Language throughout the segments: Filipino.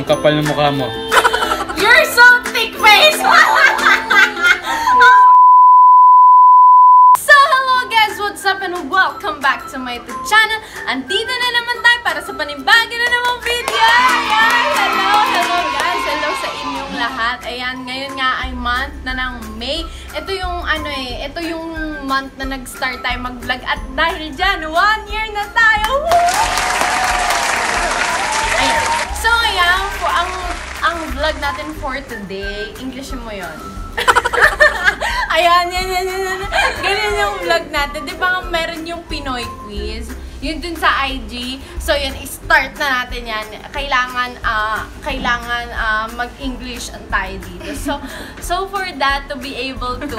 Ang kapal ng mukha mo. You're so thick face! so, hello guys! What's up and welcome back to my YouTube channel. Andito na naman tayo para sa panibago na namang video! Ayan! Hello! Hello guys! Hello sa inyong lahat. Ayan, ngayon nga ay month na ng May. Ito yung ano eh, ito yung month na nag-start tayo mag-vlog at dahil dyan, one year na tayo! Woo! So, ayan, po, ang, ang vlog natin for today, English mo yon. ayan, yan, yan, yan, yan. Ganyan yung vlog natin. Di ba meron yung Pinoy quiz? Yun dun sa IG. So, yun, start na natin yan. Kailangan, ah, kailangan ah, mag-English ang tayo dito. So, so for that, to be able to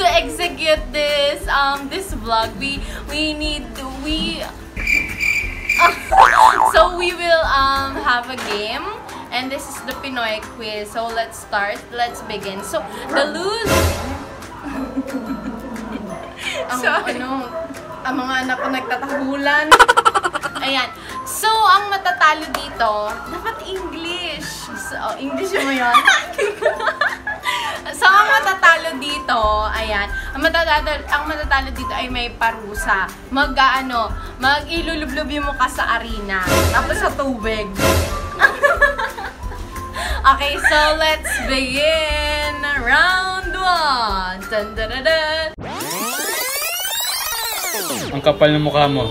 to execute this um this vlog, we we need to we so we will um have a game and this is the Pinoy quiz. So let's start. Let's begin. So the lose ang ano ang mga anak ko nagtatahulan. Ayan. So, ang matatalo dito, dapat English. So, oh, English mo yun? so, ang matatalo dito, ayan, ang matatalo, ang matatalo dito ay may parusa. Mag, ano, mag ilulublob mo ka sa arena. Tapos sa tubig. okay, so let's begin round one. Dun, dun, dun, dun. Ang kapal ng mukha mo.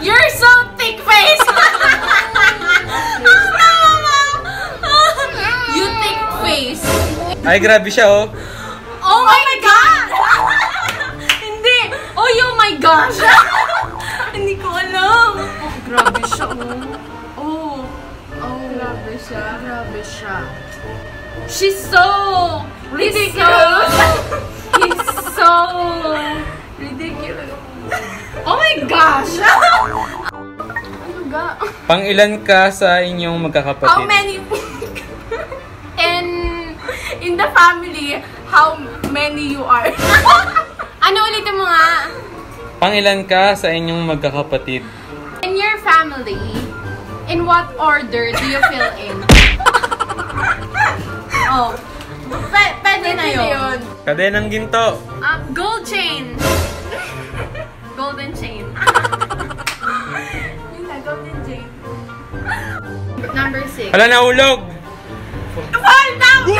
You're so thick face! You thick face. Ay, grabe siya oh. Oh my God! Hindi! Oh, oh my gosh! Grabe siya, oh. Oh. Oh. Grabe siya. Grabe siya. She's so... Ridiculous! He's so... Ridiculous. Oh my gosh! ano ga? Pang ilan ka sa inyong How magkakapatid? many... in... In the family, how many you are? ano ulitin mo nga? Pang ilan ka sa inyong magkakapatid? Family, in what order do you fill in? oh. P- pwede na yun. Kadenang ginto. Um, gold chain. Golden chain. Yun na, golden chain. Number six. Hala, nahulog! Fall down!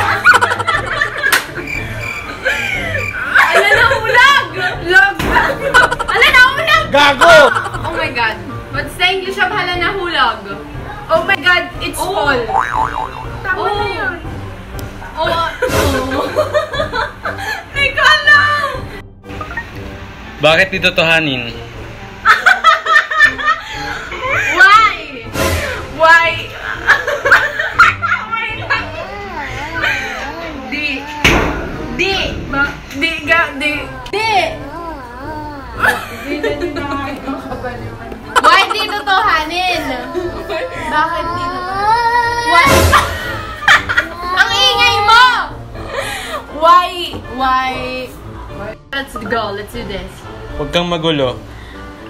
Ala na ulag! Lag! Ala na ulag! Gago! Oh my god. What's the English of hala na hulag? Oh my god, it's fall. Tama na yun. Oh, ah, oh. Ko alam! Bakit ditotohanin? Why? Why? Bakit di totohanin? What? Ang ingay mo! Why? Why? Let's go. Let's do this. Huwag kang magulo.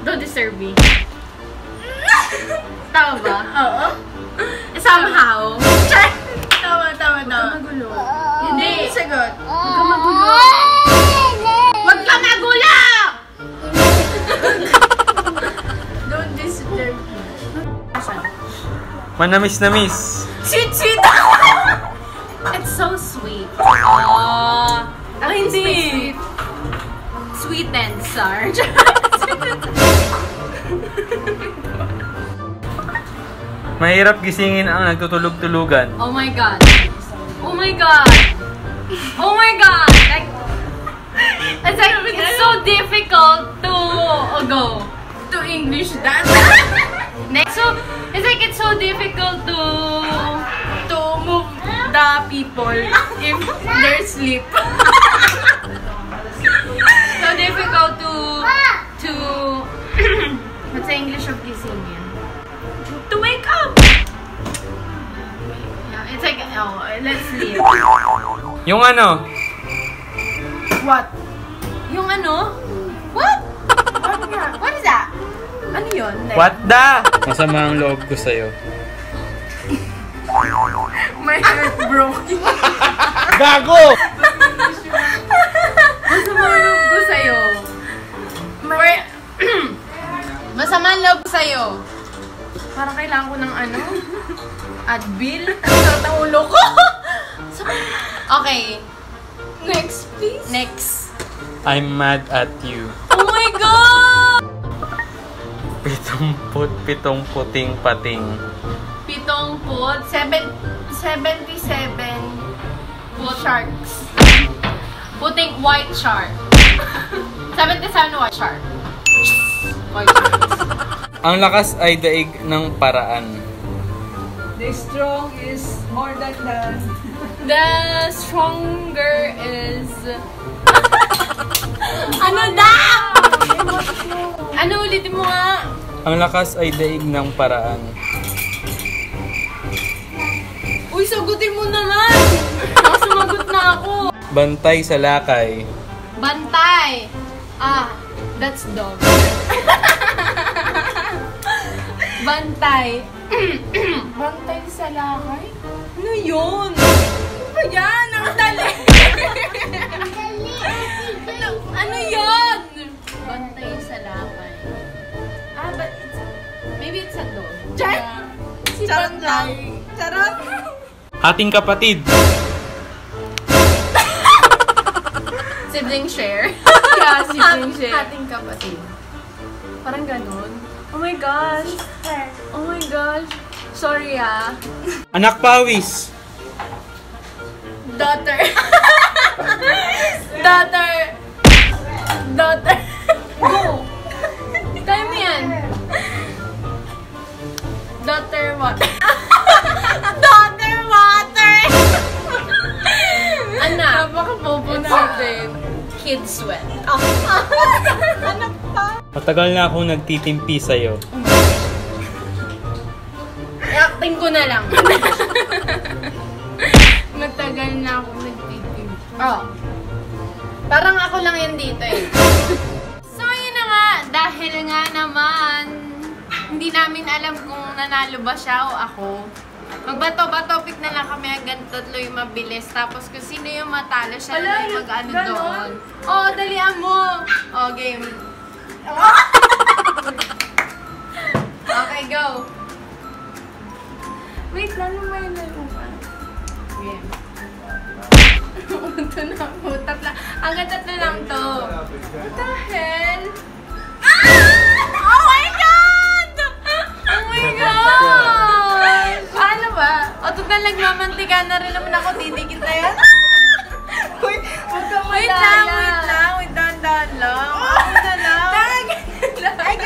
Don't disturb me. Tama ba? Oo. Somehow. Tama, tama, tama. Huwag magulo. Hindi. Sagot. Manamis na miss. Sweet, sweet! It's so sweet. Oh, oh hindi. Sweet and sour. Mahirap gisingin ang nagtutulog-tulugan. Oh my god. Oh my god. Oh my god. Like, it's like, it's so difficult to uh, go to English that. Next, so, it's like, it's so difficult to to move the people if they're asleep. so difficult to to what's the English of gisingin? To wake up. Yeah, it's like oh, let's sleep. Yung ano? What? Yung ano? What? What is that? Ano yun? What the? Masama ang loob ko sa'yo. My heart broke. Gago! Masama ang loob ko sa'yo. May... Masama ang loob ko sa'yo. Parang kailangan ko ng ano? Advil? Ang sakit ang ulo ko. okay. Next, please. Next. I'm mad at you. Oh my God! Pitong put, pitong puting pating. Pitong put. Seven, 77 put sharks. Puting white shark. 77 white shark. White sharks. Ang lakas ay daig ng paraan. The strong is more than the... The stronger is... ano daw? Ano ulitin mo nga? Ang lakas ay daig ng paraan. Uy, sagutin mo naman! Sumagot na ako. Bantay sa lakay. Bantay. Ah, that's dog. Bantay. Bantay sa lakay? Ano yun? Ano yan? Ang dali! ano, ano yun? Bantay sa lakay. Ah, but it's, maybe it's a dog. Chat? Si Charot lang. Charot! Ating kapatid. Sibling share. Yeah, sibling share. Ating kapatid. Parang ganun. Oh my gosh. Oh my gosh. Sorry ah. Anak pawis. Daughter. Daughter. Kid sweat. Anak pa. Matagal na akong nagtitimpi sa'yo. I-acting ko na lang. Matagal na ako nagtitim. Oh. Parang ako lang yan dito eh. so, yun na nga. Dahil nga naman, hindi namin alam kung nanalo ba siya o ako. Magbato-bato topic na lang kami hanggang tatlo yung mabilis. Tapos kung sino yung matalo, siya na yung mag-ano doon. Oo, oh, dalian mo. Oh, game. okay, go. Wait lang, may pa. Game. Ito na po. Tatla. Hanggang tatlo lang to. What the hell? Ah! Oh my God! Oh my God! Total nagmamantika na rin naman ako. Didikit na yan. Uy, huwag kang Wait lang, wait lang. Wait, dahan-dahan lang. Ako na lang. Ganun.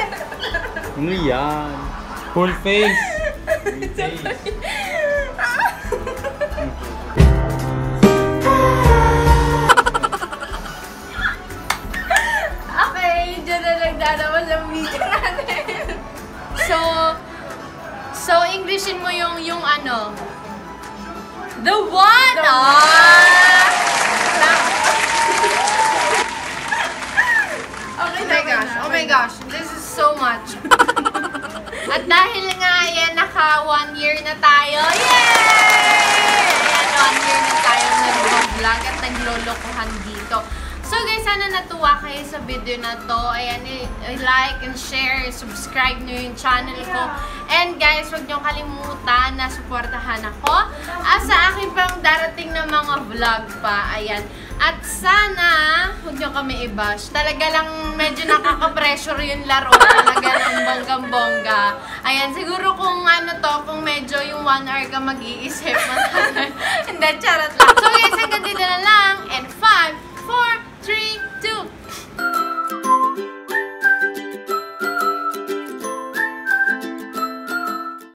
Ano yan? Full face. Full face. Okay, dyan na nagdadawas ang video natin. So, so Englishin mo yung, yung ano? The what? Ah! Okay Oh my gosh, oh my gosh, this is so much. At dahil nga, ayan, naka one year na tayo. Yay! Ayan, one year na tayo nag-vlog at naglolokohan sana natuwa kayo sa video na to. Ayan, i-like and share, subscribe nyo yung channel ko. And guys, huwag nyo kalimutan na suportahan ako. At sa akin pang darating na mga vlog pa. Ayan. At sana, huwag nyo kami i-bash. Talaga lang medyo nakaka-pressure yung laro. Talaga lang bonggang-bongga. Ayan, siguro kung ano to, kung medyo yung one hour ka mag-iisip. Hindi, charot lang. So guys, hanggang dito na lang. And five, three,